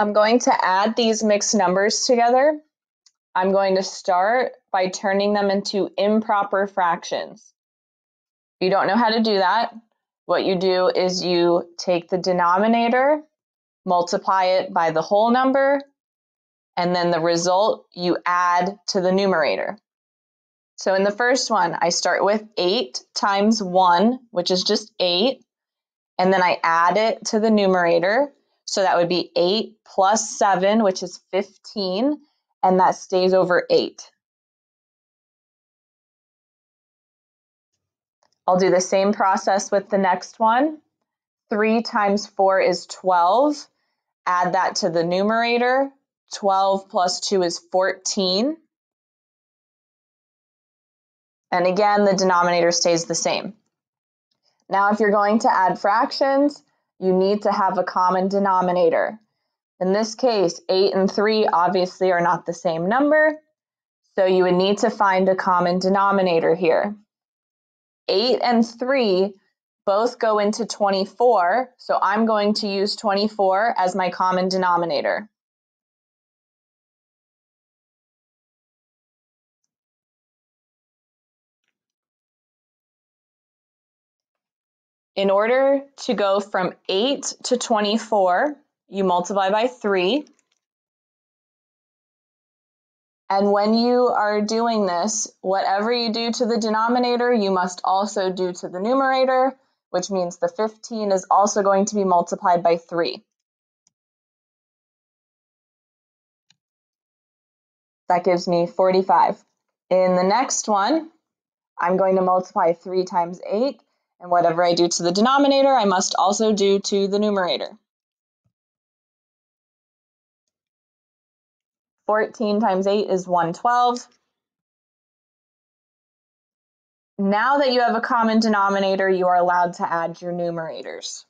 I'm going to add these mixed numbers together. I'm going to start by turning them into improper fractions. If you don't know how to do that, what you do is you take the denominator, multiply it by the whole number, and then the result you add to the numerator. So in the first one, I start with 8 times 1, which is just 8, and then I add it to the numerator. So that would be 8 plus 7, which is 15, and that stays over 8. I'll do the same process with the next one. 3 times 4 is 12. Add that to the numerator. 12 plus 2 is 14. And again, the denominator stays the same. Now, if you're going to add fractions, you need to have a common denominator. In this case, 8 and 3 obviously are not the same number, so you would need to find a common denominator here. 8 and 3 both go into 24, so I'm going to use 24 as my common denominator. In order to go from 8 to 24, you multiply by 3. And when you are doing this, whatever you do to the denominator, you must also do to the numerator, which means the 15 is also going to be multiplied by 3. That gives me 45. In the next one, I'm going to multiply 3 times 8, and whatever I do to the denominator, I must also do to the numerator. 14 times 8 is 112. Now that you have a common denominator, you are allowed to add your numerators.